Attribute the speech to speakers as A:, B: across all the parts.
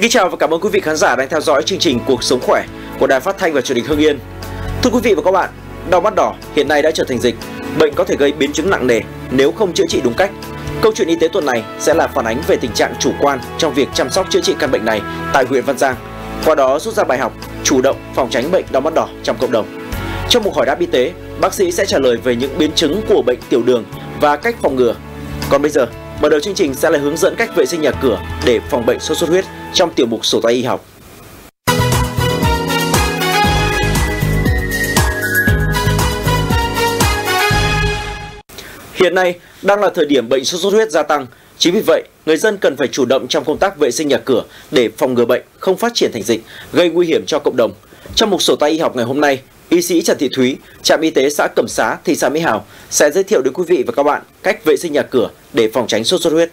A: Xin kính chào và cảm ơn quý vị khán giả đang theo dõi chương trình Cuộc sống khỏe của Đài Phát thanh và Truyền hình Hưng Yên. Thưa quý vị và các bạn, đau mắt đỏ hiện nay đã trở thành dịch, bệnh có thể gây biến chứng nặng nề nếu không chữa trị đúng cách. Câu chuyện y tế tuần này sẽ là phản ánh về tình trạng chủ quan trong việc chăm sóc chữa trị căn bệnh này tại huyện Văn Giang. Qua đó rút ra bài học chủ động phòng tránh bệnh đau mắt đỏ trong cộng đồng. Trong một hỏi đáp y tế, bác sĩ sẽ trả lời về những biến chứng của bệnh tiểu đường và cách phòng ngừa. Còn bây giờ, mở đầu chương trình sẽ là hướng dẫn cách vệ sinh nhà cửa để phòng bệnh sốt xuất huyết trong tiểu mục sổ tay y học. Hiện nay đang là thời điểm bệnh sốt xuất huyết gia tăng, chính vì vậy người dân cần phải chủ động trong công tác vệ sinh nhà cửa để phòng ngừa bệnh không phát triển thành dịch, gây nguy hiểm cho cộng đồng. Trong mục sổ tay y học ngày hôm nay, y sĩ Trần Thị Thúy, trạm y tế xã Cẩm Xá, thị xã Mỹ Hào sẽ giới thiệu đến quý vị và các bạn cách vệ sinh nhà cửa để phòng tránh sốt xuất huyết.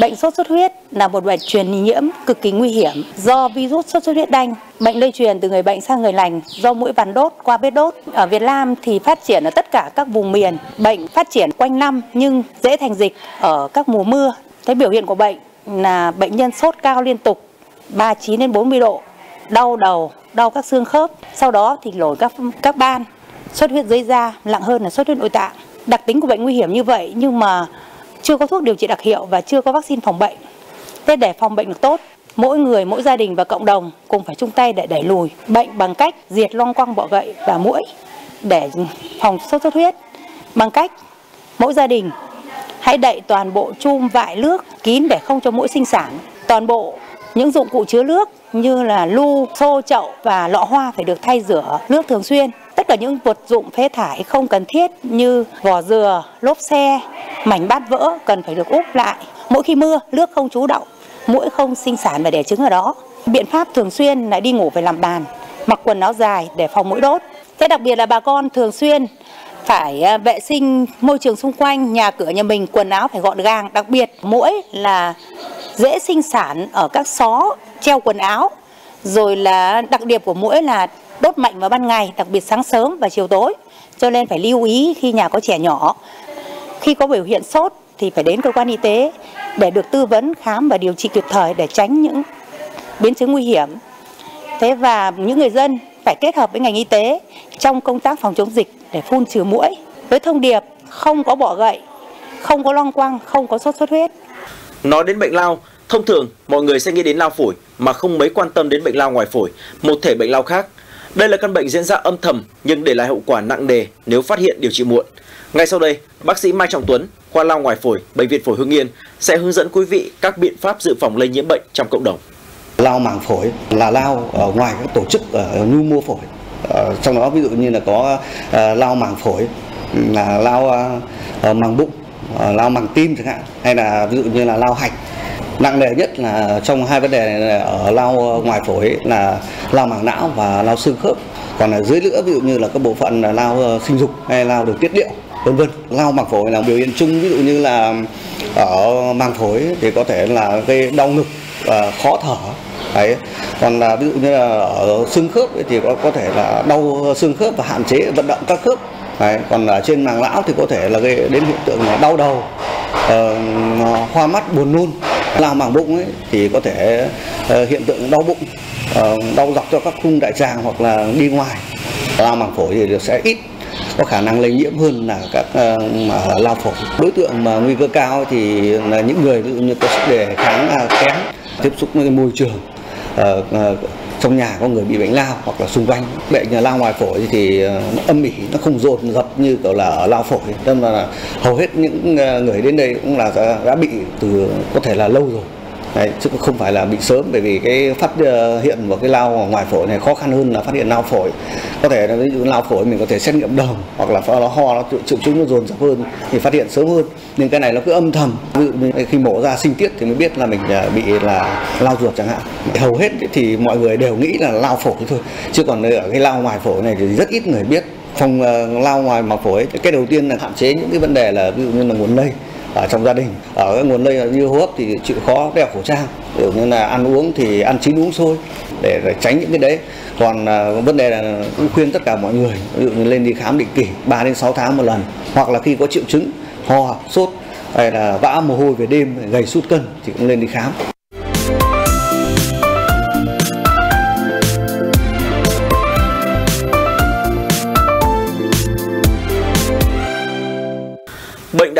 B: Bệnh sốt xuất huyết là một bệnh truyền nhiễm cực kỳ nguy hiểm do virus sốt xuất huyết đanh. Bệnh lây truyền từ người bệnh sang người lành do mũi vằn đốt qua vết đốt. Ở Việt Nam thì phát triển ở tất cả các vùng miền. Bệnh phát triển quanh năm nhưng dễ thành dịch ở các mùa mưa. Cái biểu hiện của bệnh là bệnh nhân sốt cao liên tục 39 đến 40 độ, đau đầu, đau các xương khớp, sau đó thì nổi các các ban, xuất huyết dưới da, nặng hơn là xuất huyết nội tạng. Đặc tính của bệnh nguy hiểm như vậy nhưng mà chưa có thuốc điều trị đặc hiệu và chưa có vaccine phòng bệnh. Thế để phòng bệnh được tốt, mỗi người, mỗi gia đình và cộng đồng cùng phải chung tay để đẩy lùi bệnh bằng cách diệt loang quăng bọ gậy và muỗi để phòng sốt xuất huyết bằng cách mỗi gia đình hãy đậy toàn bộ chum vại nước kín để không cho mũi sinh sản. Toàn bộ những dụng cụ chứa nước như là lu, xô, chậu và lọ hoa phải được thay rửa nước thường xuyên. Tất cả những vật dụng phế thải không cần thiết như vỏ dừa, lốp xe, mảnh bát vỡ cần phải được úp lại. Mỗi khi mưa, nước không trú động, mũi không sinh sản và đẻ trứng ở đó. Biện pháp thường xuyên là đi ngủ phải làm bàn, mặc quần áo dài để phòng mũi đốt. Thế đặc biệt là bà con thường xuyên phải à, vệ sinh môi trường xung quanh nhà cửa nhà mình quần áo phải gọn gàng đặc biệt mũi là dễ sinh sản ở các xó treo quần áo. Rồi là đặc điểm của mũi là đốt mạnh vào ban ngày đặc biệt sáng sớm và chiều tối. Cho nên phải lưu ý khi nhà có trẻ nhỏ. Khi có biểu hiện sốt thì phải đến cơ quan y tế để được tư vấn khám và điều trị kịp thời để tránh những biến chứng nguy hiểm. Thế và những người dân phải kết hợp với ngành y tế trong công tác phòng chống dịch để phun trừ muỗi với thông điệp không có bọ gậy không có loang quang, không có sốt xuất huyết.
A: Nói đến bệnh lao, thông thường mọi người sẽ nghĩ đến lao phổi mà không mấy quan tâm đến bệnh lao ngoài phổi, một thể bệnh lao khác. Đây là căn bệnh diễn ra âm thầm nhưng để lại hậu quả nặng nề nếu phát hiện điều trị muộn. Ngay sau đây, bác sĩ Mai Trọng Tuấn, khoa lao ngoài phổi, bệnh viện phổi Hưng Yên sẽ hướng dẫn quý vị các biện pháp dự phòng lây nhiễm bệnh trong cộng đồng.
C: Lao màng phổi là lao ở ngoài các tổ chức ờ, ở nhu mô phổi. Ở trong đó ví dụ như là có ờ, lao màng phổi, là lao màng bụng, Ờ, lao màng tim chẳng hạn, hay là ví dụ như là lao hạch. Nặng nề nhất là trong hai vấn đề này là ở lao ờ, ngoài phổi là lao màng não và lao xương khớp. Còn ở dưới nữa ví dụ như là các bộ phận là lao ờ, sinh dục hay lao đường tiết điệu vân vân lao màng phổi là biểu hiện chung ví dụ như là ở màng phổi thì có thể là gây đau ngực và khó thở đấy còn là ví dụ như là ở xương khớp thì có có thể là đau xương khớp và hạn chế vận động các khớp đấy còn ở trên màng não thì có thể là gây đến hiện tượng là đau đầu uh, hoa mắt buồn nôn. Lao màng bụng ấy thì có thể uh, hiện tượng đau bụng uh, đau dọc cho các khung đại tràng hoặc là đi ngoài. Lao màng phổi thì sẽ ít có khả năng lây nhiễm hơn là các uh, lao phổi. Đối tượng mà nguy cơ cao thì là những người ví dụ như có sức đề kháng uh, kém tiếp xúc với môi trường uh, uh, trong nhà có người bị bệnh lao hoặc là xung quanh. Bệnh lao ngoài phổi thì ờ, nó âm ỉ nó không dồn dập như kiểu là ở lao phổi. Nên là hầu hết những ờ, người đến đây cũng là đã, đã bị từ có thể là lâu rồi. Đấy, chứ không phải là bị sớm bởi vì cái phát ờ, hiện một cái lao ngoài phổi này khó khăn hơn là phát hiện lao phổi. Có thể là ví dụ lao phổi mình có thể xét nghiệm đồng hoặc là nó ho nó triệu chứng nó dồn dập hơn thì phát hiện sớm hơn. Nhưng cái này nó cứ âm thầm ví dụ khi mổ ra sinh tiết thì mới biết là mình ờ, bị là lao ruột chẳng hạn. Hầu hết thì mọi người đều nghĩ là lao phổi thôi. Chứ còn ở cái lao ngoài phổi này thì rất ít người biết. Phòng uh, ờ, lao ngoài mặt phổi cái đầu tiên là hạn chế những cái vấn đề là ví dụ như là nguồn lây ở trong gia đình ở cái nguồn lây như hô hấp thì chịu khó đeo khẩu trang kiểu như là ăn uống thì ăn chín uống sôi để, để tránh những cái đấy. Còn uh, vấn đề là cũng khuyên tất cả mọi người ví dụ như lên đi khám định kỳ 3 đến 6 tháng một lần hoặc là khi có triệu chứng ho sốt hay là vã mồ hôi về đêm gầy sút cân thì cũng lên đi khám.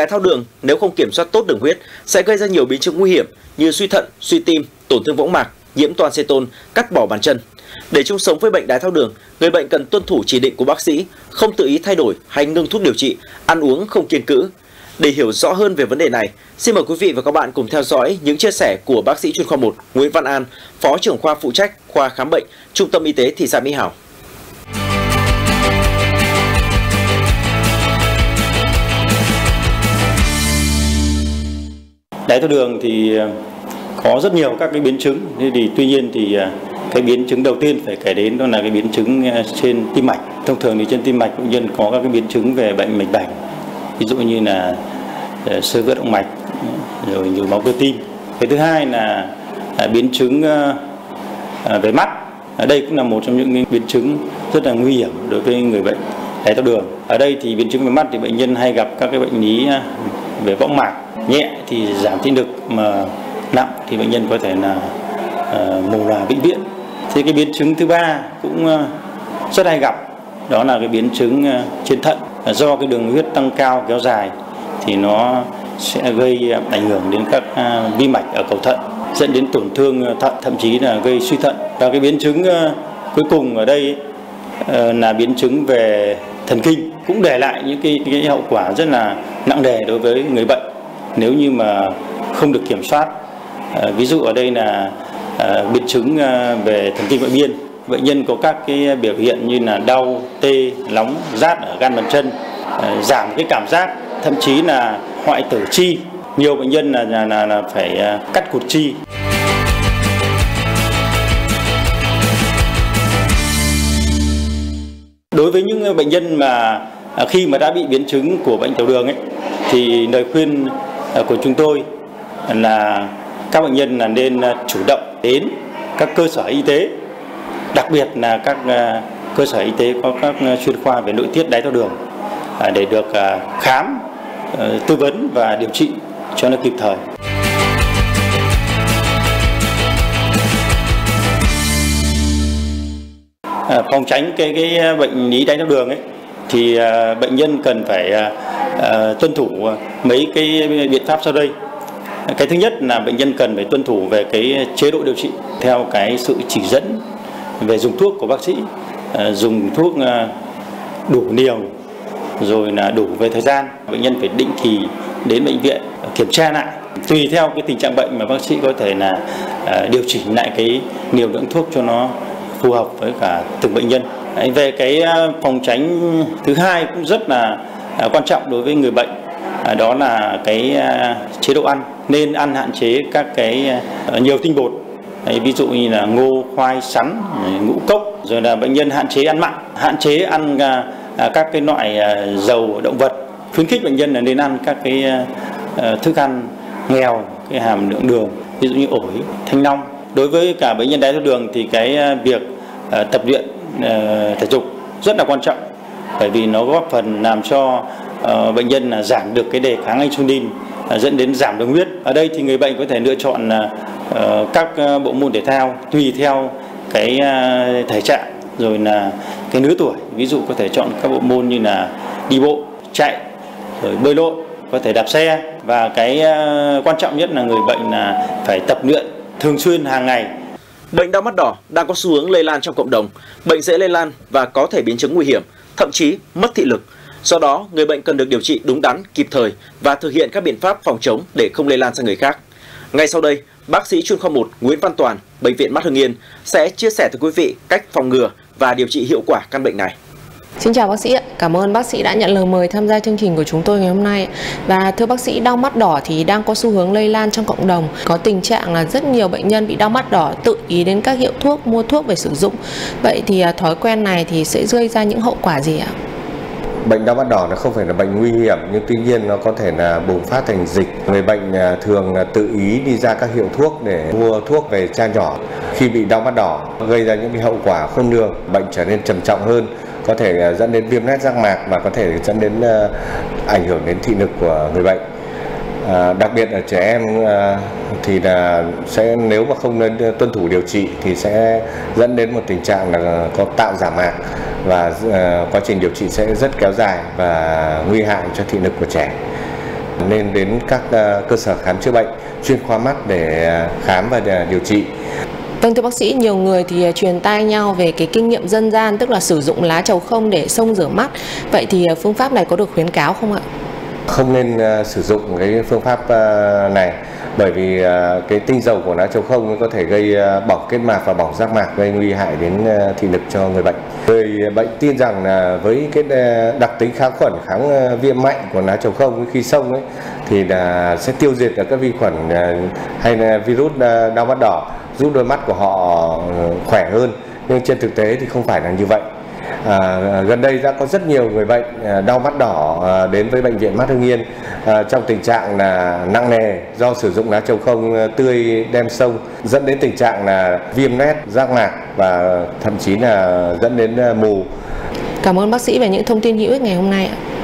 A: Đái tháo đường nếu không kiểm soát tốt đường huyết sẽ gây ra nhiều biến chứng nguy hiểm như suy thận, suy tim, tổn thương võng mạc, nhiễm toàn xê tôn, cắt bỏ bàn chân. Để chung sống với bệnh đái tháo đường, người bệnh cần tuân thủ chỉ định của bác sĩ, không tự ý thay đổi hay ngưng thuốc điều trị, ăn uống không kiêng cữ. Để hiểu rõ hơn về vấn đề này, xin mời quý vị và các bạn cùng theo dõi những chia sẻ của bác sĩ chuyên khoa 1 Nguyễn Văn An, Phó trưởng khoa phụ trách khoa khám bệnh, Trung tâm Y tế thị xã Mỹ Hảo.
D: Đái tháo đường thì ờ, có rất nhiều các cái biến chứng, thế thì tuy nhiên thì ờ, cái biến chứng đầu tiên phải kể đến đó là cái biến chứng ờ, trên tim mạch. Thông thường thì trên tim mạch bệnh nhân có các cái biến chứng về bệnh mạch bệnh. ví dụ như là sơ vữa động mạch, rồi nhồi máu cơ tim. Cái thứ hai là à, biến chứng à, về mắt. Ở đây cũng là một trong những biến chứng rất là nguy hiểm đối với người bệnh đái tháo đường. Ở đây thì biến chứng về mắt thì bệnh nhân hay gặp các cái bệnh lý về võng mạc nhẹ thì giảm thị lực mà nặng thì bệnh nhân có thể là uh, mù loà vĩnh viễn. Thế cái biến chứng thứ ba cũng uh, rất hay gặp đó là cái biến chứng uh, trên thận. Do cái đường huyết tăng cao kéo dài thì nó sẽ gây ảnh hưởng đến các vi mạch ở cầu thận dẫn đến tổn thương thận thậm chí là gây suy thận. Và cái biến chứng cuối cùng ở đây là biến chứng về thần kinh cũng để lại những cái, cái hậu quả rất là nặng nề đối với người bệnh. Nếu như mà không được kiểm soát à, ví dụ ở đây là à, biến chứng à, về thần kinh ngoại biên bệnh nhân có các cái biểu hiện như là đau tê nóng rát ở gan bàn chân à, giảm cái cảm giác thậm chí là hoại tử chi. Nhiều bệnh nhân là là, là, là phải à, cắt cụt chi. Đối với những bệnh nhân mà à, khi mà đã bị biến chứng của bệnh tiểu đường ấy, thì lời khuyên à, của chúng tôi là các bệnh nhân là nên à, chủ động đến các cơ sở y tế, đặc biệt là các cơ sở y tế có các chuyên khoa về nội tiết đái tháo đường để được khám ờ, tư vấn và điều trị cho nó kịp thời. À, phòng tránh cái cái à, bệnh lý đái tháo đường ấy thì à, bệnh nhân cần phải à, à, tuân thủ mấy cái biện pháp sau đây. Cái thứ nhất là bệnh nhân cần phải tuân thủ về cái chế độ điều trị theo cái sự chỉ dẫn về dùng thuốc của bác sĩ. Dùng thuốc đủ liều rồi là đủ về thời gian. Bệnh nhân phải định kỳ đến bệnh viện kiểm tra lại. Tùy theo cái tình trạng bệnh mà bác sĩ có thể là điều chỉnh lại cái liều lượng thuốc cho nó phù hợp với cả từng bệnh nhân. Về cái à, phòng tránh thứ hai cũng rất là à, quan trọng đối với người bệnh à, đó là cái chế độ ăn. Nên ăn hạn chế các cái nhiều tinh bột. Ví dụ như là ngô, khoai, sắn ngũ cốc, rồi là bệnh nhân hạn chế ăn mặn. Hạn chế ăn các cái loại dầu, động vật. Khuyến khích bệnh nhân là nên ăn các cái thức ăn nghèo, cái hàm lượng đường, ví dụ như ổi, thanh long. Đối với cả bệnh nhân đái tháo đường thì cái việc Ờ, tập luyện ờ, thể dục rất là quan trọng bởi vì nó góp phần làm cho ờ, bệnh nhân là giảm được cái đề kháng insulin dẫn đến giảm đường huyết. Ở đây thì người bệnh có thể lựa chọn các bộ môn thể thao tùy theo cái thể trạng rồi là cái lứa tuổi. Ví dụ có thể chọn các bộ môn như là đi bộ, chạy, rồi bơi lội, có thể đạp xe và cái quan trọng nhất là người bệnh là phải tập luyện thường xuyên hàng ngày
A: Bệnh đau mắt đỏ đang có xu hướng lây lan trong cộng đồng. Bệnh dễ lây lan và có thể biến chứng nguy hiểm, thậm chí mất thị lực. Do đó, người bệnh cần được điều trị đúng đắn, kịp thời và thực hiện các biện pháp phòng chống để không lây lan sang người khác. Ngay sau đây, bác sĩ chuyên khoa 1 Nguyễn Văn Toàn, bệnh viện Mắt Hưng Yên sẽ chia sẻ tới quý vị cách phòng ngừa và điều trị hiệu quả căn bệnh này.
E: Xin chào bác sĩ ạ, cảm ơn bác sĩ đã nhận lời mời tham gia chương trình của chúng tôi ngày hôm nay. Và thưa bác sĩ, đau mắt đỏ thì đang có xu hướng lây lan trong cộng đồng. Có tình trạng là rất nhiều bệnh nhân bị đau mắt đỏ tự ý đến các hiệu thuốc mua thuốc về sử dụng. Vậy thì à, thói quen này thì sẽ gây ra những hậu quả gì ạ?
F: Bệnh đau mắt đỏ nó không phải là bệnh nguy hiểm nhưng tuy nhiên nó có thể là bùng phát thành dịch. Người bệnh à, thường thường tự ý đi ra các hiệu thuốc để mua thuốc về cha nhỏ. Khi bị đau mắt đỏ gây ra những hậu quả khôn lường, bệnh trở nên trầm trọng hơn có thể à, dẫn đến viêm nét răng mạc và có thể dẫn đến à, ảnh hưởng đến thị lực của người bệnh. À, đặc biệt ở trẻ em à, thì là sẽ nếu mà không nên tuân thủ điều trị thì sẽ dẫn đến một tình trạng là có tạo giả mạc và à, quá trình điều trị sẽ rất kéo dài và nguy hại cho thị lực của trẻ. nên đến các à, cơ sở khám chữa bệnh chuyên khoa mắt để khám và điều trị.
E: Vâng thưa bác sĩ, nhiều người thì à, truyền tai nhau về cái kinh nghiệm dân gian tức là sử dụng lá trầu không để xông rửa mắt. Vậy thì à, phương pháp này có được khuyến cáo không ạ?
F: Không nên à, sử dụng cái phương pháp này bởi vì cái tinh dầu của lá trầu không có thể gây bỏng kết mạc và bỏng giác mạc gây nguy hại đến thị lực cho người bệnh. Người bệnh tin rằng là với cái đặc tính kháng khuẩn kháng viêm mạnh của lá trầu không khi xông ấy thì là sẽ tiêu diệt được các vi khuẩn hay là virus đau mắt đỏ giúp đôi mắt của họ ờ, khỏe hơn. Nhưng trên thực tế thì không phải là như vậy. À, gần đây đã có rất nhiều người bệnh à, đau mắt đỏ à, đến với bệnh viện mắt hưng yên à, trong tình trạng là nặng nề do sử dụng lá trầu không à, tươi đem sông dẫn đến tình trạng là viêm nét giác mạc và thậm chí là dẫn đến mù.
E: Cảm ơn bác sĩ về những thông tin hữu ích ngày hôm nay ạ.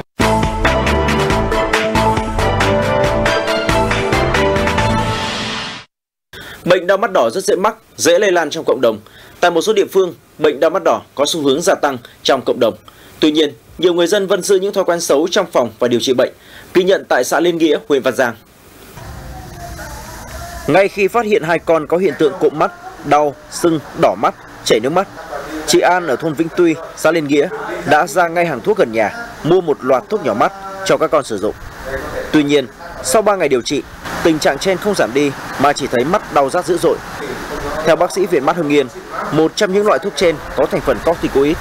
A: Bệnh đau mắt đỏ rất dễ mắc, dễ lây lan trong cộng đồng. Tại một số địa phương, bệnh đau mắt đỏ có xu hướng gia tăng trong cộng đồng. Tuy nhiên, nhiều người dân vẫn giữ những thói quen xấu trong phòng và điều trị bệnh, ghi nhận tại xã Liên Nghĩa, huyện Văn Giang. Ngay khi phát hiện hai con có hiện tượng cụm mắt, đau, sưng, đỏ mắt, chảy nước mắt, chị An ở thôn Vĩnh Tuy, xã Liên Nghĩa đã ra ngay hàng thuốc gần nhà mua một loạt thuốc nhỏ mắt cho các con sử dụng. Tuy nhiên, sau 3 ngày điều trị, tình trạng trên không giảm đi mà chỉ thấy mắt đau rát dữ dội. Theo bác sĩ Viện Mắt Hưng Yên, một trong những loại thuốc trên có thành phần corticoid.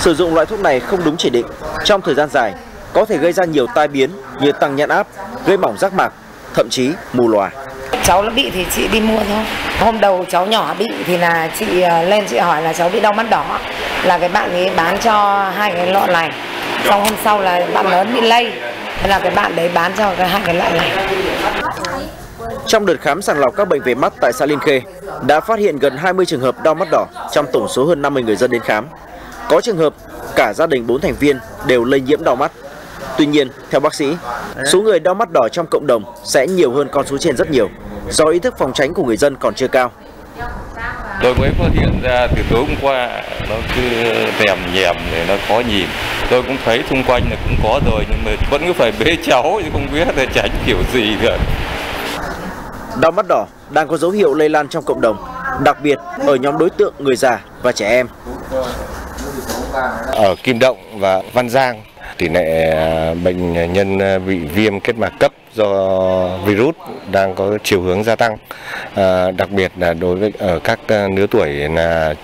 A: Sử dụng loại thuốc này không đúng chỉ định trong thời gian dài có thể gây ra nhiều tai biến như tăng nhãn áp, gây mỏng giác mạc, thậm chí mù lòa.
G: Cháu nó bị thì chị đi mua thôi. Hôm đầu cháu nhỏ bị thì là chị ờ, lên chị hỏi là cháu bị đau mắt đỏ là cái bạn ấy bán cho hai cái lọ này. Xong hôm sau là bạn lớn bị lây Thế là cái bạn đấy bán cho cái hai cái loại này.
A: Trong đợt khám sàng lọc các bệnh về mắt tại xã Liên Khê đã phát hiện gần 20 trường hợp đau mắt đỏ trong tổng số hơn 50 người dân đến khám. Có trường hợp cả gia đình 4 thành viên đều lây nhiễm đau mắt. Tuy nhiên, theo bác sĩ, số người đau mắt đỏ trong cộng đồng sẽ nhiều hơn con số trên rất nhiều do ý thức phòng tránh của người dân còn chưa cao.
H: Tôi mới phát hiện ra từ tối hôm qua nó cứ tèm nhèm để nó khó nhìn. Tôi cũng thấy xung quanh là cũng có rồi nhưng mà vẫn cứ phải bế cháu chứ không biết là tránh kiểu gì nữa.
A: Đau mắt đỏ đang có dấu hiệu lây lan trong cộng đồng, đặc biệt ở nhóm đối tượng người già và trẻ em.
F: Ở Kim Động và Văn Giang, tỷ lệ bệnh nhân bị viêm kết mạc cấp do virus đang có chiều hướng gia tăng, à, đặc biệt là đối với ở các lứa tuổi là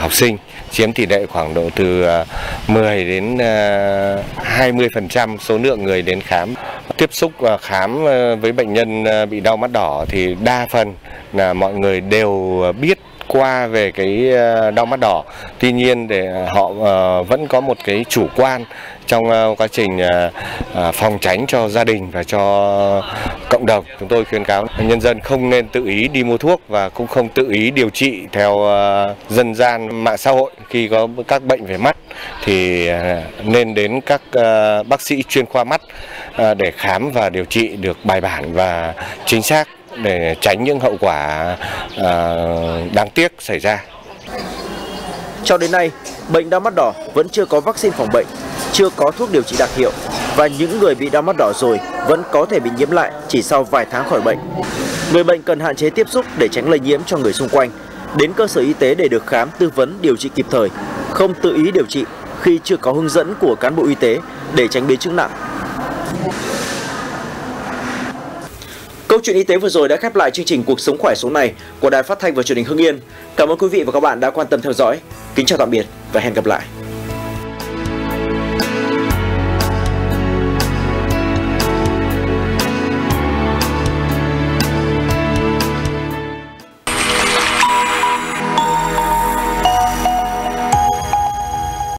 F: học sinh chiếm tỷ lệ khoảng độ từ à, 10 đến à, 20% số lượng người đến khám. Tiếp xúc và khám à, với bệnh nhân bị đau mắt đỏ thì đa phần là mọi người đều biết qua về cái ờ, đau mắt đỏ. Tuy nhiên để ờ, họ ờ, vẫn có một cái chủ quan trong quá trình phòng tránh cho gia đình và cho cộng đồng. Chúng tôi khuyến cáo nhân dân không nên tự ý đi mua thuốc và cũng không tự ý điều trị theo dân gian, mạng xã hội khi có các bệnh về mắt thì nên đến các bác sĩ chuyên khoa mắt để khám và điều trị được bài bản và chính xác để tránh những hậu quả à, đáng tiếc xảy ra.
A: Cho đến nay, bệnh đau mắt đỏ vẫn chưa có vaccine phòng bệnh, chưa có thuốc điều trị đặc hiệu và những người bị đau mắt đỏ rồi vẫn có thể bị nhiễm lại chỉ sau vài tháng khỏi bệnh. Người bệnh cần hạn chế tiếp xúc để tránh lây nhiễm cho người xung quanh, đến cơ sở y tế để được khám tư vấn điều trị kịp thời, không tự ý điều trị khi chưa có hướng dẫn của cán bộ y tế để tránh biến chứng nặng. Câu chuyện y tế vừa rồi đã khép lại chương trình Cuộc sống khỏe số này của Đài Phát thanh và Truyền hình Hưng Yên. Cảm ơn quý vị và các bạn đã quan tâm theo dõi. Kính chào tạm biệt và hẹn gặp lại.